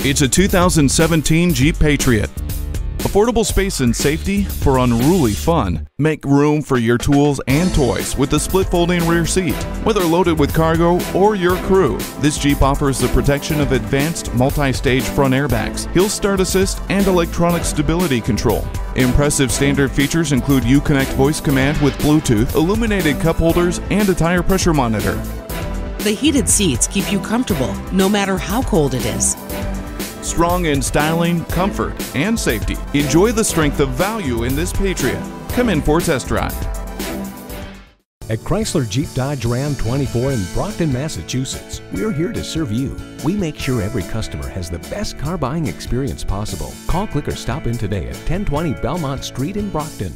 It's a 2017 Jeep Patriot. Affordable space and safety for unruly fun. Make room for your tools and toys with the split folding rear seat. Whether loaded with cargo or your crew, this Jeep offers the protection of advanced multi-stage front airbags, hill start assist, and electronic stability control. Impressive standard features include Uconnect voice command with Bluetooth, illuminated cup holders, and a tire pressure monitor. The heated seats keep you comfortable no matter how cold it is. Strong in styling, comfort, and safety. Enjoy the strength of value in this Patriot. Come in for a test drive. At Chrysler Jeep Dodge Ram 24 in Brockton, Massachusetts, we're here to serve you. We make sure every customer has the best car buying experience possible. Call, click, or stop in today at 1020 Belmont Street in Brockton.